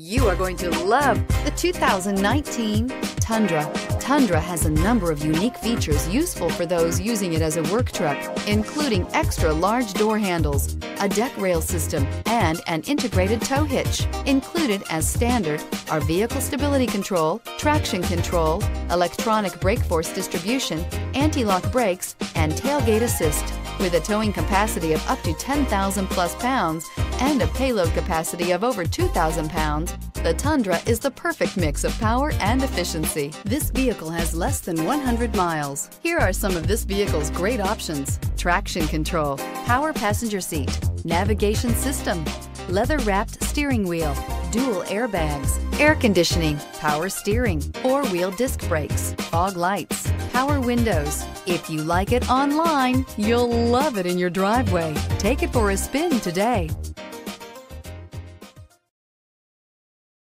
You are going to love the 2019 Tundra. Tundra has a number of unique features useful for those using it as a work truck, including extra large door handles, a deck rail system, and an integrated tow hitch. Included as standard are vehicle stability control, traction control, electronic brake force distribution, anti-lock brakes, and tailgate assist. With a towing capacity of up to 10,000 plus pounds and a payload capacity of over 2,000 pounds, the Tundra is the perfect mix of power and efficiency. This vehicle has less than 100 miles. Here are some of this vehicle's great options. Traction control, power passenger seat, navigation system, leather-wrapped steering wheel, dual airbags, air conditioning, power steering, four-wheel disc brakes, fog lights, power windows. If you like it online, you'll love it in your driveway. Take it for a spin today.